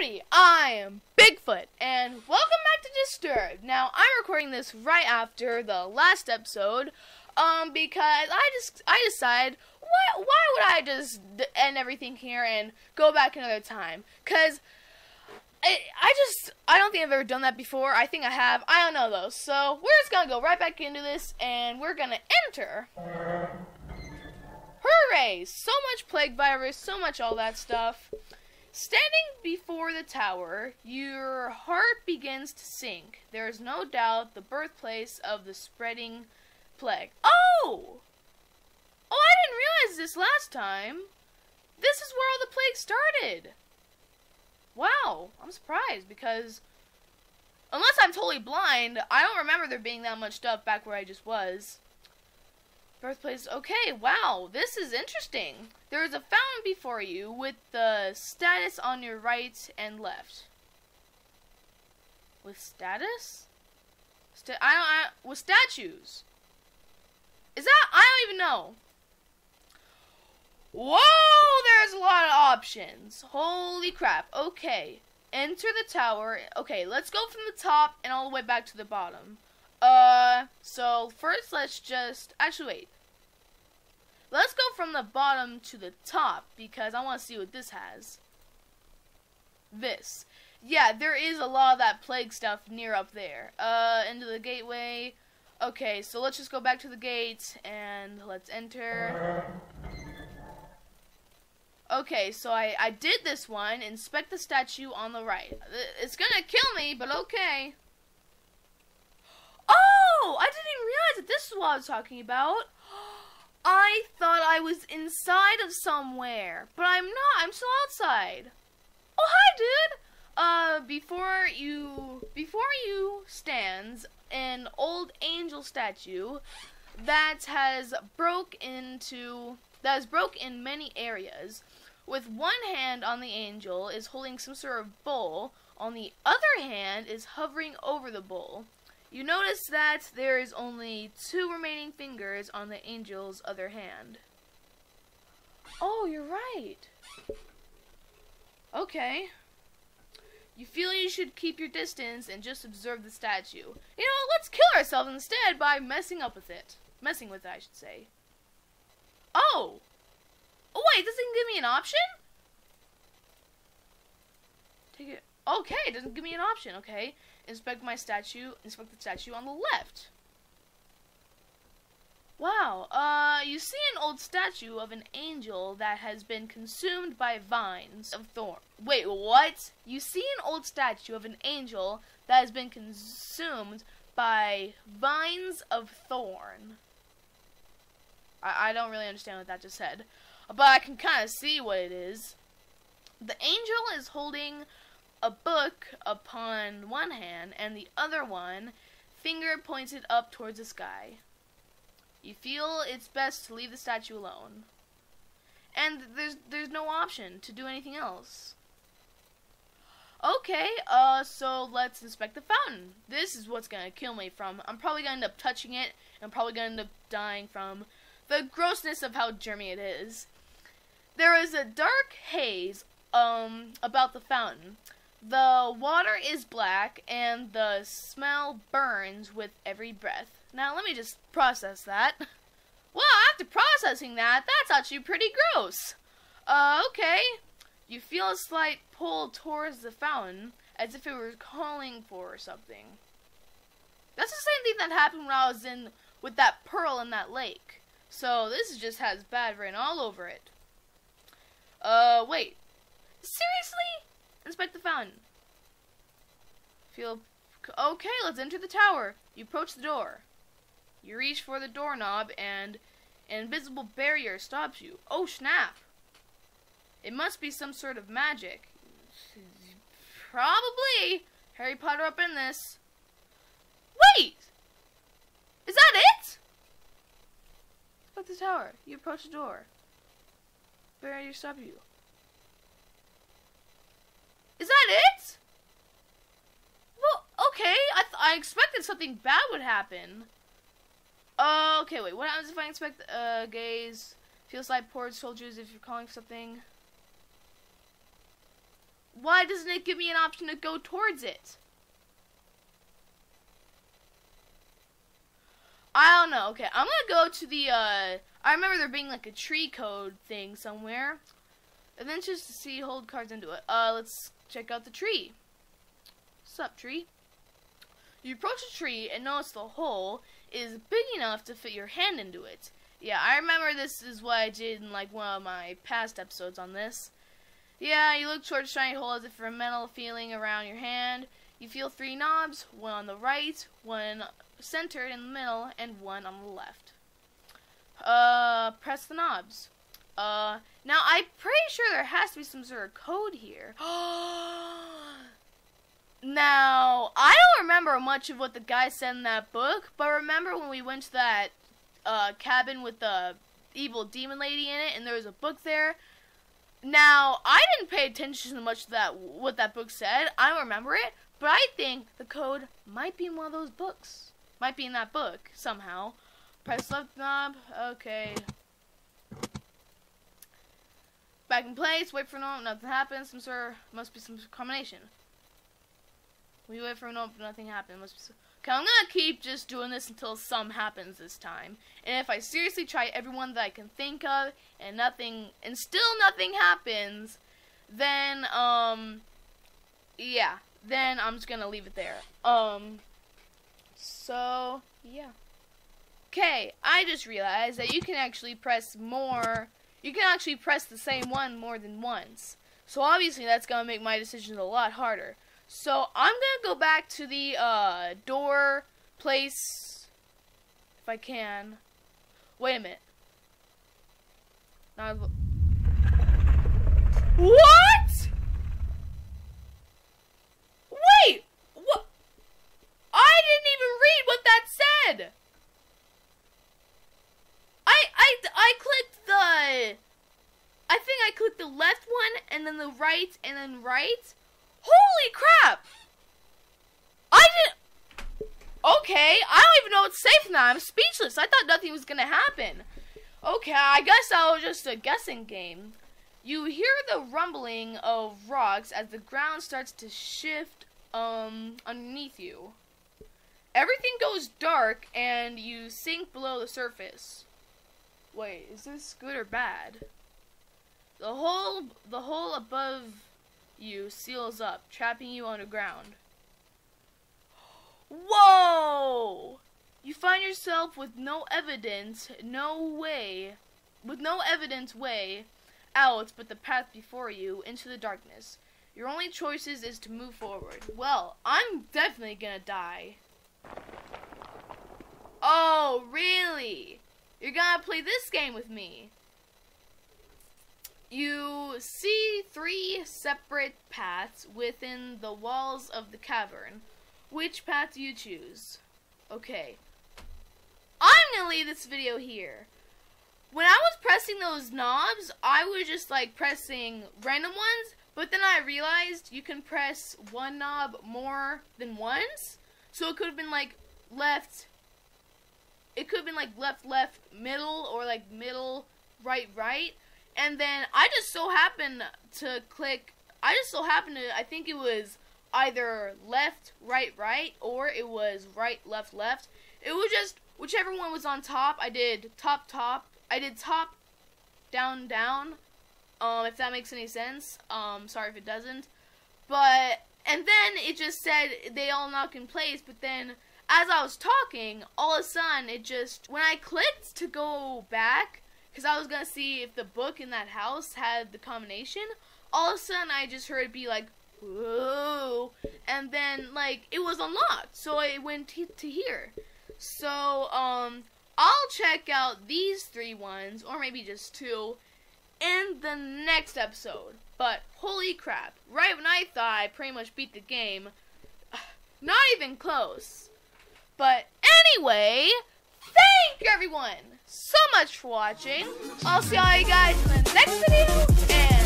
I am Bigfoot, and welcome back to Disturbed. Now, I'm recording this right after the last episode, um, because I just, I decided, why, why would I just end everything here and go back another time? Cause I, I just, I don't think I've ever done that before. I think I have. I don't know though. So we're just gonna go right back into this, and we're gonna enter. Hooray! So much plague virus, so much all that stuff. Standing before the tower, your heart begins to sink. There is no doubt the birthplace of the spreading plague. Oh! Oh, I didn't realize this last time. This is where all the plague started. Wow, I'm surprised because unless I'm totally blind, I don't remember there being that much stuff back where I just was. Birthplace. Okay, wow, this is interesting. There is a fountain before you with the status on your right and left. With status? Sta I don't. I, with statues. Is that? I don't even know. Whoa! There's a lot of options. Holy crap. Okay. Enter the tower. Okay, let's go from the top and all the way back to the bottom. Uh, so first let's just, actually wait. Let's go from the bottom to the top because I want to see what this has. This. Yeah, there is a lot of that plague stuff near up there. Uh, into the gateway. Okay, so let's just go back to the gate and let's enter. Okay, so I, I did this one. Inspect the statue on the right. It's gonna kill me, but okay. Oh, I didn't realize that this is what I was talking about. I thought I was inside of somewhere, but I'm not. I'm still outside. Oh, hi, dude. Uh, before you, before you stands an old angel statue that has broke into, that has broke in many areas. With one hand on the angel is holding some sort of bowl. On the other hand is hovering over the bowl. You notice that there is only two remaining fingers on the angel's other hand. Oh, you're right. Okay. You feel you should keep your distance and just observe the statue. You know, let's kill ourselves instead by messing up with it. Messing with it, I should say. Oh! Oh, wait, doesn't give me an option? Take it. Okay, it doesn't give me an option, okay. Inspect my statue, inspect the statue on the left. Wow, uh, you see an old statue of an angel that has been consumed by vines of thorn. Wait, what? You see an old statue of an angel that has been consumed by vines of thorn. I, I don't really understand what that just said, but I can kind of see what it is. The angel is holding a book upon one hand and the other one finger pointed up towards the sky. You feel it's best to leave the statue alone. And there's there's no option to do anything else. Okay, uh, so let's inspect the fountain. This is what's gonna kill me from. I'm probably gonna end up touching it. I'm probably gonna end up dying from the grossness of how germy it is. There is a dark haze um about the fountain. The water is black and the smell burns with every breath. Now let me just process that. Well, after processing that, that's actually pretty gross. Uh, okay. You feel a slight pull towards the fountain, as if it were calling for something. That's the same thing that happened when I was in with that pearl in that lake. So this just has bad rain all over it. Uh, wait. Seriously? Inspect the fountain. Feel okay. Let's enter the tower. You approach the door. You reach for the doorknob, and an invisible barrier stops you. Oh snap! It must be some sort of magic. Probably. Harry Potter up in this. Wait! Is that it? Look the tower. You approach the door. Barrier stop you. Is that it? Well, okay. I, I expected something bad would happen. Uh, okay, wait. What happens if I inspect uh, gaze? Feels like poor soldiers if you're calling something. Why doesn't it give me an option to go towards it? I don't know. Okay, I'm gonna go to the, uh, I remember there being like a tree code thing somewhere. Just to see hold cards into it. Uh, let's check out the tree. What's up, tree? You approach a tree and notice the hole is big enough to fit your hand into it. Yeah, I remember this is what I did in like one of my past episodes on this. Yeah, you look towards the shiny hole as if for a metal feeling around your hand. You feel three knobs, one on the right, one centered in the middle, and one on the left. Uh, press the knobs. Uh, now I'm pretty sure there has to be some sort of code here. now, I don't remember much of what the guy said in that book, but remember when we went to that uh, cabin with the evil demon lady in it, and there was a book there. Now, I didn't pay attention to much to that what that book said. I don't remember it, but I think the code might be in one of those books. Might be in that book somehow. Press left knob. Okay. Back in place. Wait for a moment, Nothing happens. Some sort. Must be some combination. We wait for no. Nothing happens. Must be. Okay, I'm gonna keep just doing this until some happens this time. And if I seriously try everyone that I can think of and nothing and still nothing happens, then um yeah, then I'm just gonna leave it there. Um so yeah. Okay, I just realized that you can actually press more you can actually press the same one more than once. So obviously that's gonna make my decisions a lot harder. So I'm gonna go back to the uh, door place if I can. Wait a minute. What? Wait, what? I didn't even read what that said. I I I clicked the. I think I clicked the left one and then the right and then right Holy crap! I didn't. Okay, I don't even know what's safe now. I'm speechless. I thought nothing was gonna happen. Okay, I guess that was just a guessing game. You hear the rumbling of rocks as the ground starts to shift um underneath you. Everything goes dark and you sink below the surface. Wait, is this good or bad? The hole the hole above you seals up, trapping you underground. Whoa! You find yourself with no evidence, no way, with no evidence way out but the path before you into the darkness. Your only choices is to move forward. Well, I'm definitely gonna die. Oh, really? You're gonna play this game with me? You see three separate paths within the walls of the cavern. Which path do you choose? Okay. I'm gonna leave this video here. When I was pressing those knobs, I was just like pressing random ones, but then I realized you can press one knob more than once. So it could have been like left, it could have been like left, left, middle, or like middle, right, right. And then I just so happened to click, I just so happened to, I think it was either left, right, right, or it was right, left, left. It was just, whichever one was on top, I did top, top, I did top, down, down, um, if that makes any sense. Um, sorry if it doesn't. But, and then it just said they all knock in place, but then as I was talking, all of a sudden it just, when I clicked to go back, because I was gonna see if the book in that house had the combination. All of a sudden, I just heard it be like, "Whoa!" and then like it was unlocked, so I went to here. So um, I'll check out these three ones, or maybe just two, in the next episode. But holy crap! Right when I thought I pretty much beat the game, not even close. But anyway, thank everyone so much for watching. I'll see all you guys in the next video, and